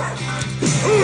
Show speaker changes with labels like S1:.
S1: Ooh.